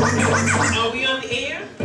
Are we on the air?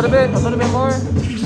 little bit, a little bit more.